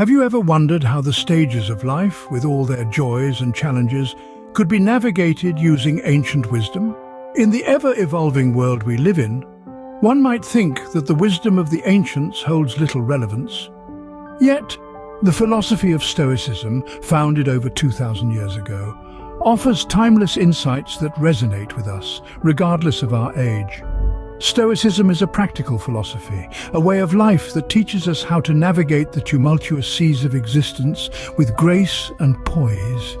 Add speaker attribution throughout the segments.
Speaker 1: Have you ever wondered how the stages of life, with all their joys and challenges, could be navigated using ancient wisdom? In the ever-evolving world we live in, one might think that the wisdom of the ancients holds little relevance. Yet, the philosophy of Stoicism, founded over 2,000 years ago, offers timeless insights that resonate with us, regardless of our age. Stoicism is a practical philosophy, a way of life that teaches us how to navigate the tumultuous seas of existence with grace and poise.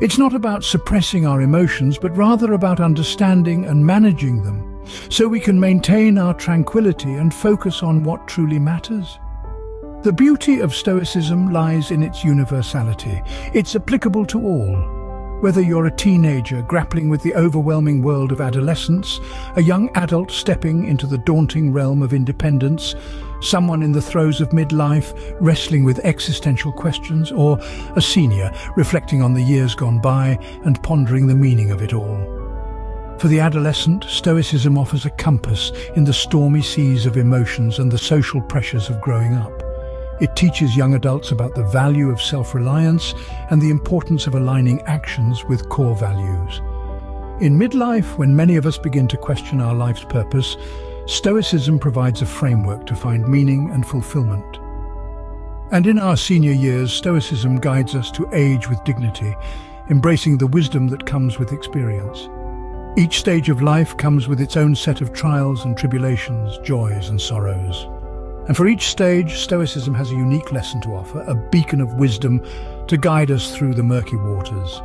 Speaker 1: It's not about suppressing our emotions, but rather about understanding and managing them, so we can maintain our tranquility and focus on what truly matters. The beauty of Stoicism lies in its universality. It's applicable to all, whether you're a teenager grappling with the overwhelming world of adolescence, a young adult stepping into the daunting realm of independence, someone in the throes of midlife wrestling with existential questions, or a senior reflecting on the years gone by and pondering the meaning of it all. For the adolescent, Stoicism offers a compass in the stormy seas of emotions and the social pressures of growing up. It teaches young adults about the value of self-reliance and the importance of aligning actions with core values. In midlife, when many of us begin to question our life's purpose, Stoicism provides a framework to find meaning and fulfillment. And in our senior years, Stoicism guides us to age with dignity, embracing the wisdom that comes with experience. Each stage of life comes with its own set of trials and tribulations, joys and sorrows. And for each stage, Stoicism has a unique lesson to offer, a beacon of wisdom to guide us through the murky waters.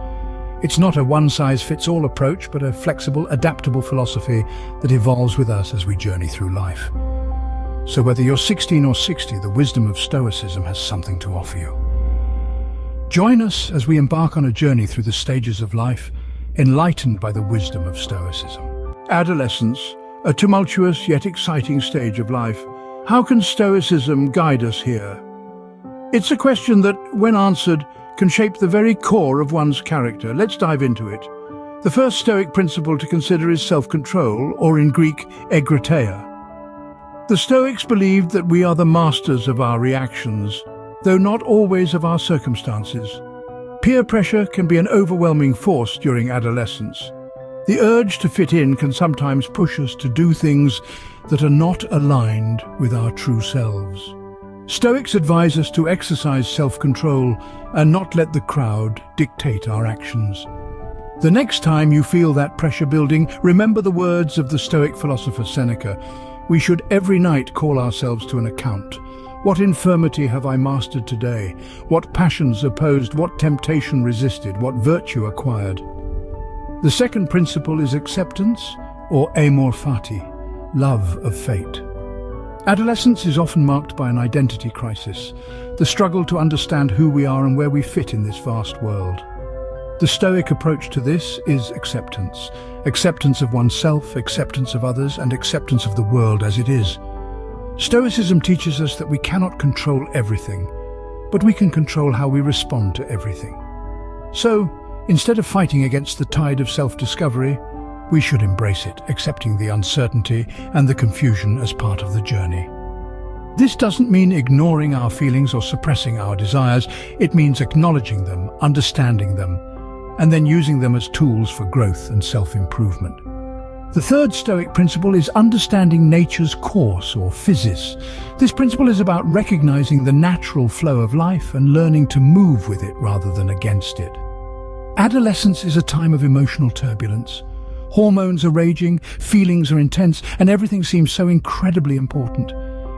Speaker 1: It's not a one-size-fits-all approach, but a flexible, adaptable philosophy that evolves with us as we journey through life. So whether you're 16 or 60, the wisdom of Stoicism has something to offer you. Join us as we embark on a journey through the stages of life, enlightened by the wisdom of Stoicism. Adolescence, a tumultuous yet exciting stage of life, how can Stoicism guide us here? It's a question that, when answered, can shape the very core of one's character. Let's dive into it. The first Stoic principle to consider is self-control, or in Greek, egkrateia. The Stoics believed that we are the masters of our reactions, though not always of our circumstances. Peer pressure can be an overwhelming force during adolescence. The urge to fit in can sometimes push us to do things that are not aligned with our true selves. Stoics advise us to exercise self-control and not let the crowd dictate our actions. The next time you feel that pressure building, remember the words of the Stoic philosopher Seneca. We should every night call ourselves to an account. What infirmity have I mastered today? What passions opposed? What temptation resisted? What virtue acquired? The second principle is acceptance, or amor fati love of fate. Adolescence is often marked by an identity crisis, the struggle to understand who we are and where we fit in this vast world. The Stoic approach to this is acceptance. Acceptance of oneself, acceptance of others, and acceptance of the world as it is. Stoicism teaches us that we cannot control everything, but we can control how we respond to everything. So, instead of fighting against the tide of self-discovery, we should embrace it, accepting the uncertainty and the confusion as part of the journey. This doesn't mean ignoring our feelings or suppressing our desires. It means acknowledging them, understanding them, and then using them as tools for growth and self-improvement. The third Stoic principle is understanding nature's course, or physis. This principle is about recognizing the natural flow of life and learning to move with it rather than against it. Adolescence is a time of emotional turbulence. Hormones are raging, feelings are intense, and everything seems so incredibly important.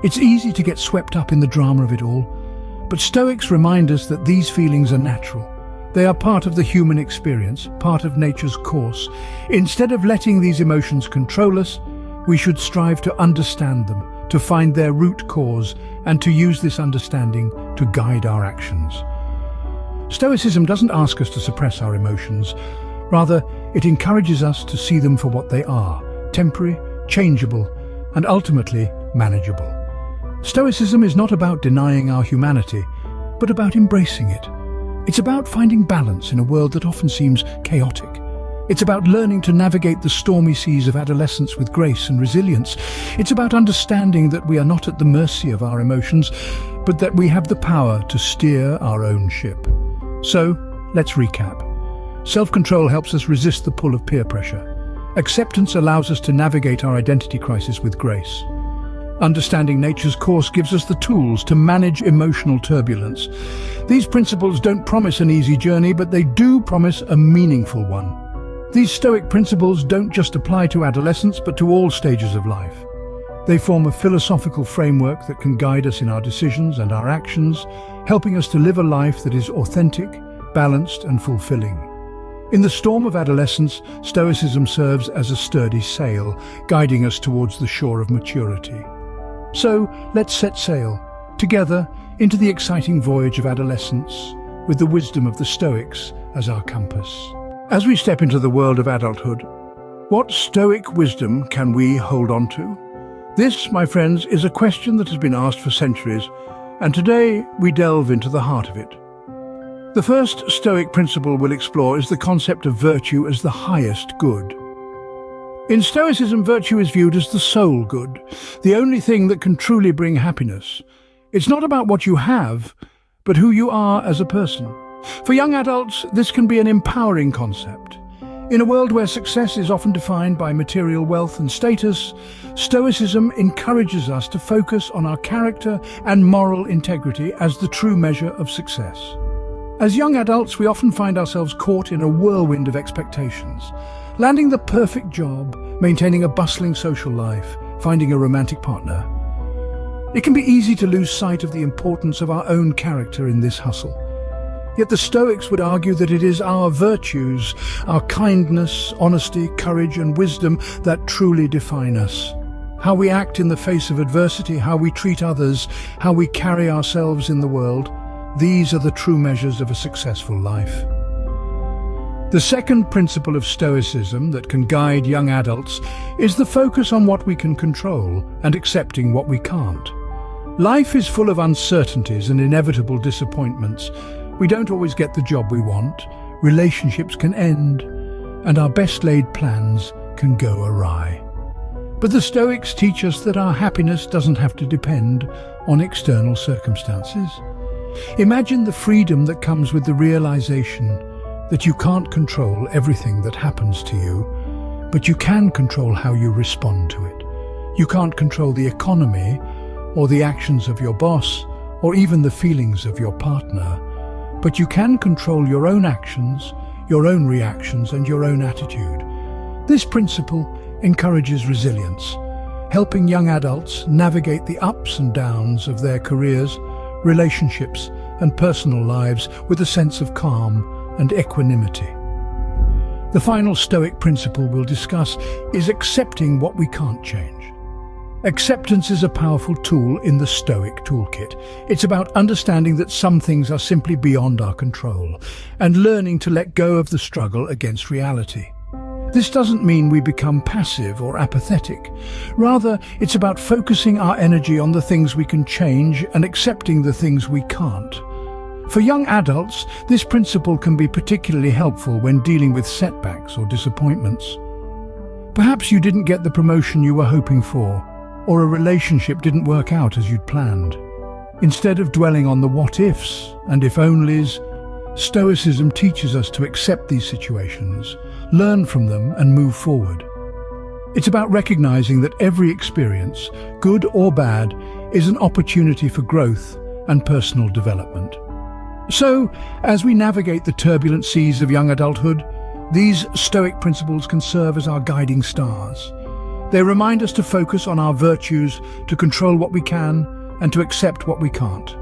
Speaker 1: It's easy to get swept up in the drama of it all. But Stoics remind us that these feelings are natural. They are part of the human experience, part of nature's course. Instead of letting these emotions control us, we should strive to understand them, to find their root cause, and to use this understanding to guide our actions. Stoicism doesn't ask us to suppress our emotions, Rather, it encourages us to see them for what they are, temporary, changeable, and ultimately manageable. Stoicism is not about denying our humanity, but about embracing it. It's about finding balance in a world that often seems chaotic. It's about learning to navigate the stormy seas of adolescence with grace and resilience. It's about understanding that we are not at the mercy of our emotions, but that we have the power to steer our own ship. So, let's recap. Self-control helps us resist the pull of peer pressure. Acceptance allows us to navigate our identity crisis with grace. Understanding nature's course gives us the tools to manage emotional turbulence. These principles don't promise an easy journey, but they do promise a meaningful one. These Stoic principles don't just apply to adolescence, but to all stages of life. They form a philosophical framework that can guide us in our decisions and our actions, helping us to live a life that is authentic, balanced and fulfilling. In the storm of adolescence, Stoicism serves as a sturdy sail, guiding us towards the shore of maturity. So let's set sail, together, into the exciting voyage of adolescence, with the wisdom of the Stoics as our compass. As we step into the world of adulthood, what Stoic wisdom can we hold on to? This, my friends, is a question that has been asked for centuries, and today we delve into the heart of it. The first Stoic principle we'll explore is the concept of virtue as the highest good. In Stoicism, virtue is viewed as the sole good, the only thing that can truly bring happiness. It's not about what you have, but who you are as a person. For young adults, this can be an empowering concept. In a world where success is often defined by material wealth and status, Stoicism encourages us to focus on our character and moral integrity as the true measure of success. As young adults, we often find ourselves caught in a whirlwind of expectations. Landing the perfect job, maintaining a bustling social life, finding a romantic partner. It can be easy to lose sight of the importance of our own character in this hustle. Yet the Stoics would argue that it is our virtues, our kindness, honesty, courage and wisdom that truly define us. How we act in the face of adversity, how we treat others, how we carry ourselves in the world, these are the true measures of a successful life. The second principle of Stoicism that can guide young adults is the focus on what we can control and accepting what we can't. Life is full of uncertainties and inevitable disappointments. We don't always get the job we want, relationships can end, and our best laid plans can go awry. But the Stoics teach us that our happiness doesn't have to depend on external circumstances. Imagine the freedom that comes with the realization that you can't control everything that happens to you, but you can control how you respond to it. You can't control the economy or the actions of your boss or even the feelings of your partner, but you can control your own actions, your own reactions and your own attitude. This principle encourages resilience, helping young adults navigate the ups and downs of their careers, relationships and personal lives with a sense of calm and equanimity. The final Stoic principle we'll discuss is accepting what we can't change. Acceptance is a powerful tool in the Stoic toolkit. It's about understanding that some things are simply beyond our control and learning to let go of the struggle against reality. This doesn't mean we become passive or apathetic. Rather, it's about focusing our energy on the things we can change and accepting the things we can't. For young adults, this principle can be particularly helpful when dealing with setbacks or disappointments. Perhaps you didn't get the promotion you were hoping for, or a relationship didn't work out as you'd planned. Instead of dwelling on the what-ifs and if-onlys, Stoicism teaches us to accept these situations, learn from them and move forward. It's about recognizing that every experience, good or bad, is an opportunity for growth and personal development. So, as we navigate the turbulent seas of young adulthood, these Stoic principles can serve as our guiding stars. They remind us to focus on our virtues, to control what we can, and to accept what we can't.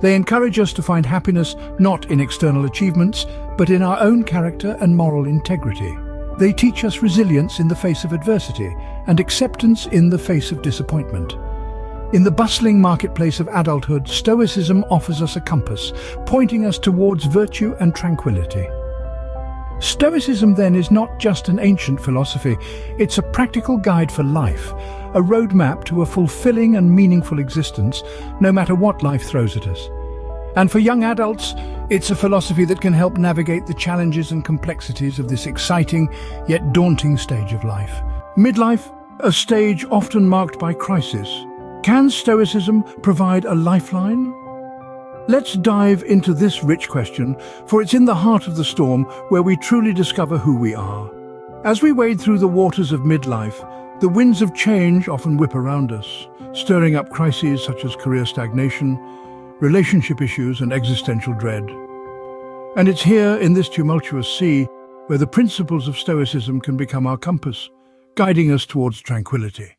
Speaker 1: They encourage us to find happiness not in external achievements, but in our own character and moral integrity. They teach us resilience in the face of adversity and acceptance in the face of disappointment. In the bustling marketplace of adulthood, Stoicism offers us a compass, pointing us towards virtue and tranquility. Stoicism then is not just an ancient philosophy, it's a practical guide for life, a roadmap to a fulfilling and meaningful existence, no matter what life throws at us. And for young adults, It's a philosophy that can help navigate the challenges and complexities of this exciting yet daunting stage of life. Midlife, a stage often marked by crisis. Can Stoicism provide a lifeline? Let's dive into this rich question, for it's in the heart of the storm where we truly discover who we are. As we wade through the waters of midlife, the winds of change often whip around us, stirring up crises such as career stagnation, relationship issues and existential dread. And it's here in this tumultuous sea where the principles of Stoicism can become our compass, guiding us towards tranquility.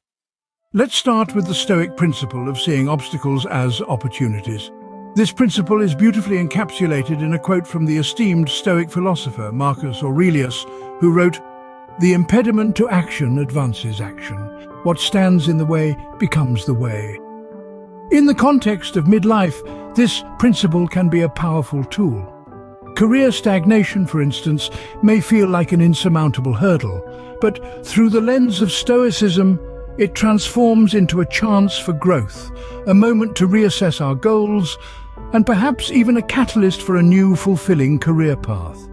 Speaker 1: Let's start with the Stoic principle of seeing obstacles as opportunities. This principle is beautifully encapsulated in a quote from the esteemed Stoic philosopher Marcus Aurelius, who wrote, The impediment to action advances action. What stands in the way becomes the way. In the context of midlife, this principle can be a powerful tool. Career stagnation, for instance, may feel like an insurmountable hurdle, but through the lens of Stoicism, it transforms into a chance for growth, a moment to reassess our goals, and perhaps even a catalyst for a new, fulfilling career path.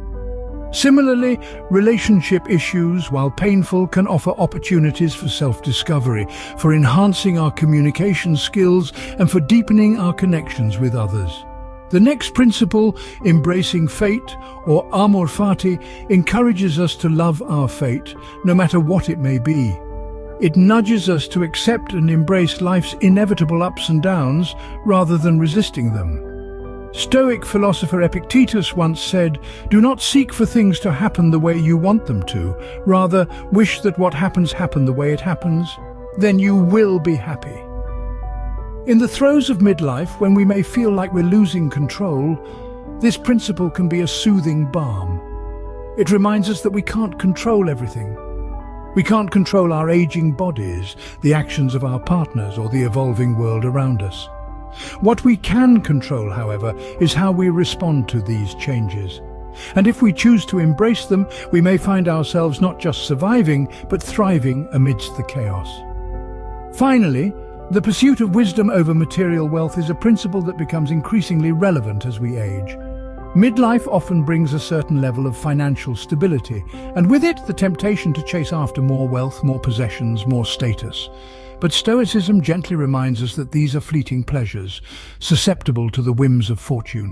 Speaker 1: Similarly, relationship issues, while painful, can offer opportunities for self-discovery, for enhancing our communication skills and for deepening our connections with others. The next principle, embracing fate, or amor fati, encourages us to love our fate, no matter what it may be. It nudges us to accept and embrace life's inevitable ups and downs rather than resisting them. Stoic philosopher Epictetus once said, Do not seek for things to happen the way you want them to. Rather, wish that what happens happen the way it happens. Then you will be happy. In the throes of midlife, when we may feel like we're losing control, this principle can be a soothing balm. It reminds us that we can't control everything. We can't control our aging bodies, the actions of our partners or the evolving world around us. What we can control, however, is how we respond to these changes. And if we choose to embrace them, we may find ourselves not just surviving, but thriving amidst the chaos. Finally, the pursuit of wisdom over material wealth is a principle that becomes increasingly relevant as we age. Midlife often brings a certain level of financial stability, and with it the temptation to chase after more wealth, more possessions, more status. But Stoicism gently reminds us that these are fleeting pleasures, susceptible to the whims of fortune.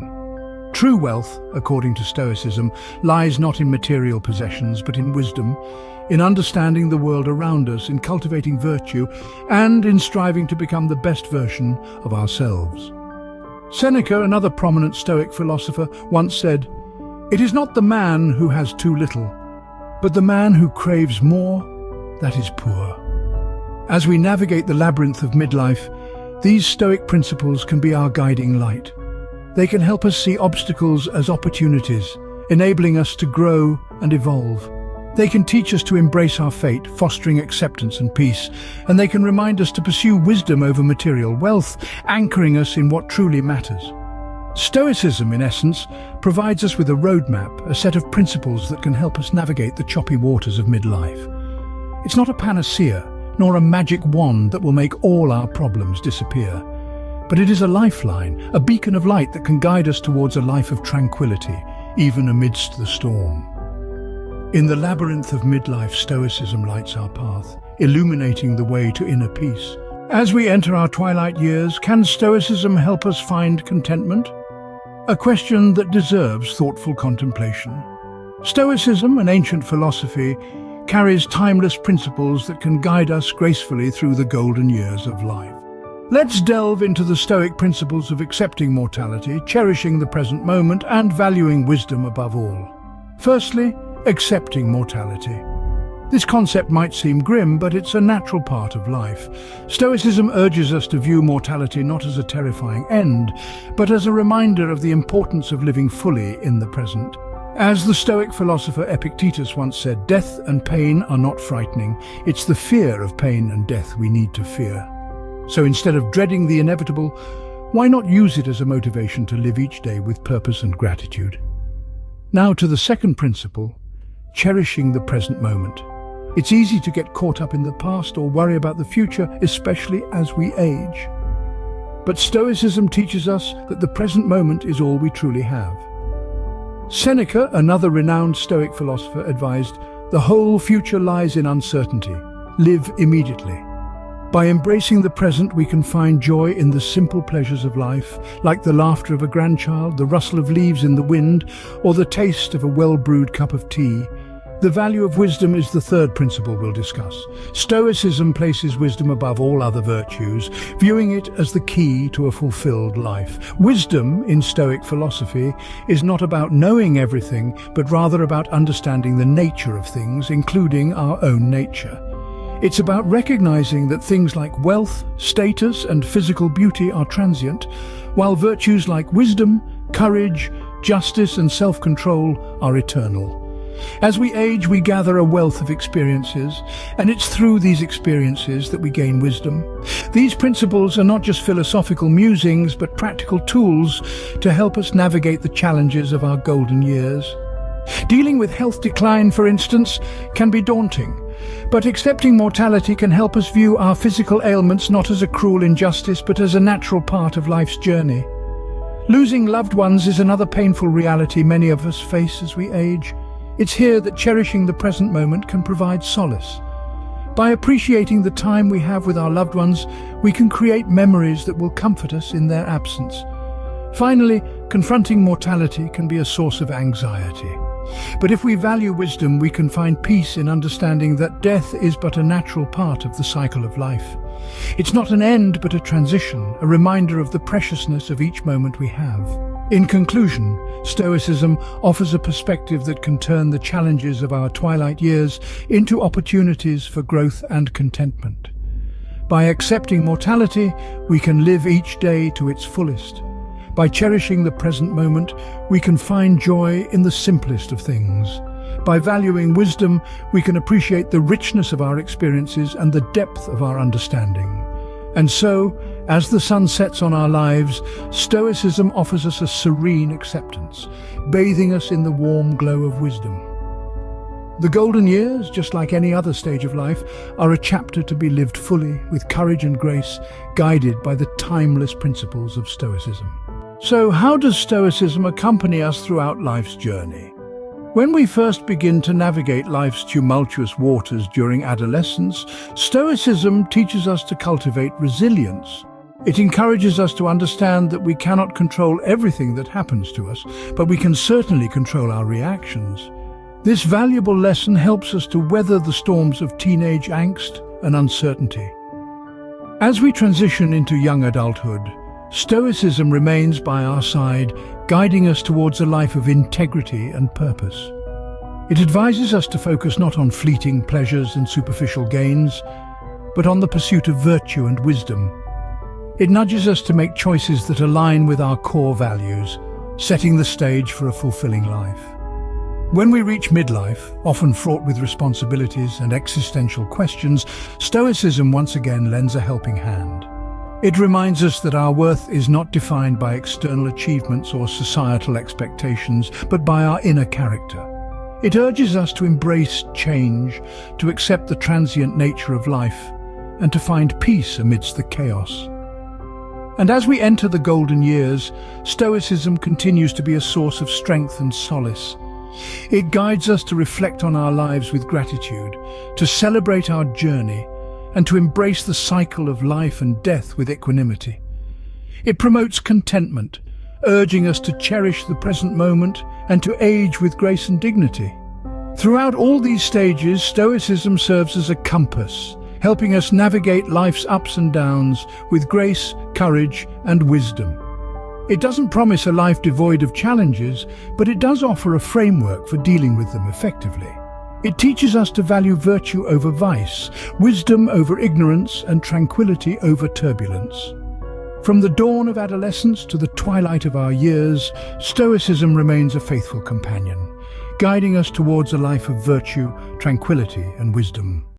Speaker 1: True wealth, according to Stoicism, lies not in material possessions but in wisdom, in understanding the world around us, in cultivating virtue, and in striving to become the best version of ourselves. Seneca, another prominent Stoic philosopher, once said, It is not the man who has too little, but the man who craves more that is poor. As we navigate the labyrinth of midlife, these Stoic principles can be our guiding light. They can help us see obstacles as opportunities, enabling us to grow and evolve. They can teach us to embrace our fate, fostering acceptance and peace, and they can remind us to pursue wisdom over material wealth, anchoring us in what truly matters. Stoicism, in essence, provides us with a roadmap, a set of principles that can help us navigate the choppy waters of midlife. It's not a panacea, nor a magic wand that will make all our problems disappear. But it is a lifeline, a beacon of light that can guide us towards a life of tranquility, even amidst the storm. In the labyrinth of midlife, Stoicism lights our path, illuminating the way to inner peace. As we enter our twilight years, can Stoicism help us find contentment? A question that deserves thoughtful contemplation. Stoicism, an ancient philosophy, carries timeless principles that can guide us gracefully through the golden years of life. Let's delve into the Stoic principles of accepting mortality, cherishing the present moment, and valuing wisdom above all. Firstly, accepting mortality. This concept might seem grim, but it's a natural part of life. Stoicism urges us to view mortality not as a terrifying end, but as a reminder of the importance of living fully in the present. As the Stoic philosopher Epictetus once said, death and pain are not frightening. It's the fear of pain and death we need to fear. So instead of dreading the inevitable, why not use it as a motivation to live each day with purpose and gratitude? Now to the second principle, cherishing the present moment. It's easy to get caught up in the past or worry about the future, especially as we age. But Stoicism teaches us that the present moment is all we truly have. Seneca, another renowned Stoic philosopher, advised, the whole future lies in uncertainty. Live immediately. By embracing the present, we can find joy in the simple pleasures of life, like the laughter of a grandchild, the rustle of leaves in the wind, or the taste of a well-brewed cup of tea. The value of wisdom is the third principle we'll discuss. Stoicism places wisdom above all other virtues, viewing it as the key to a fulfilled life. Wisdom, in Stoic philosophy, is not about knowing everything, but rather about understanding the nature of things, including our own nature. It's about recognizing that things like wealth, status and physical beauty are transient, while virtues like wisdom, courage, justice and self-control are eternal. As we age, we gather a wealth of experiences, and it's through these experiences that we gain wisdom. These principles are not just philosophical musings, but practical tools to help us navigate the challenges of our golden years. Dealing with health decline, for instance, can be daunting, but accepting mortality can help us view our physical ailments not as a cruel injustice, but as a natural part of life's journey. Losing loved ones is another painful reality many of us face as we age. It's here that cherishing the present moment can provide solace. By appreciating the time we have with our loved ones, we can create memories that will comfort us in their absence. Finally, confronting mortality can be a source of anxiety. But if we value wisdom, we can find peace in understanding that death is but a natural part of the cycle of life. It's not an end, but a transition, a reminder of the preciousness of each moment we have. In conclusion, Stoicism offers a perspective that can turn the challenges of our twilight years into opportunities for growth and contentment. By accepting mortality, we can live each day to its fullest, by cherishing the present moment, we can find joy in the simplest of things. By valuing wisdom, we can appreciate the richness of our experiences and the depth of our understanding. And so, as the sun sets on our lives, Stoicism offers us a serene acceptance, bathing us in the warm glow of wisdom. The golden years, just like any other stage of life, are a chapter to be lived fully, with courage and grace, guided by the timeless principles of Stoicism. So how does Stoicism accompany us throughout life's journey? When we first begin to navigate life's tumultuous waters during adolescence, Stoicism teaches us to cultivate resilience. It encourages us to understand that we cannot control everything that happens to us, but we can certainly control our reactions. This valuable lesson helps us to weather the storms of teenage angst and uncertainty. As we transition into young adulthood, Stoicism remains by our side, guiding us towards a life of integrity and purpose. It advises us to focus not on fleeting pleasures and superficial gains, but on the pursuit of virtue and wisdom. It nudges us to make choices that align with our core values, setting the stage for a fulfilling life. When we reach midlife, often fraught with responsibilities and existential questions, Stoicism once again lends a helping hand. It reminds us that our worth is not defined by external achievements or societal expectations, but by our inner character. It urges us to embrace change, to accept the transient nature of life, and to find peace amidst the chaos. And as we enter the golden years, Stoicism continues to be a source of strength and solace. It guides us to reflect on our lives with gratitude, to celebrate our journey, and to embrace the cycle of life and death with equanimity. It promotes contentment, urging us to cherish the present moment and to age with grace and dignity. Throughout all these stages, Stoicism serves as a compass, helping us navigate life's ups and downs with grace, courage and wisdom. It doesn't promise a life devoid of challenges, but it does offer a framework for dealing with them effectively. It teaches us to value virtue over vice, wisdom over ignorance, and tranquility over turbulence. From the dawn of adolescence to the twilight of our years, Stoicism remains a faithful companion, guiding us towards a life of virtue, tranquility and wisdom.